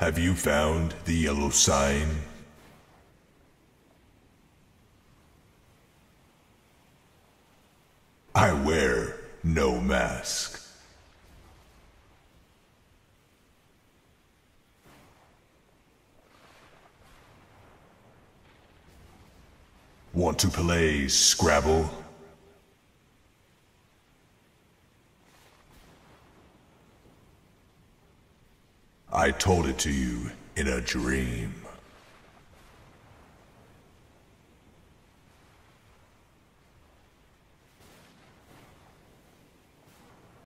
Have you found the yellow sign? I wear no mask. Want to play Scrabble? I told it to you in a dream.